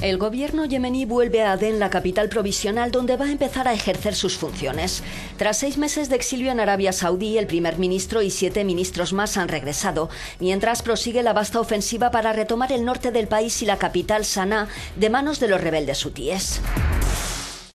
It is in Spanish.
El gobierno yemení vuelve a Adén, la capital provisional, donde va a empezar a ejercer sus funciones. Tras seis meses de exilio en Arabia Saudí, el primer ministro y siete ministros más han regresado, mientras prosigue la vasta ofensiva para retomar el norte del país y la capital, Sanaa, de manos de los rebeldes hutíes.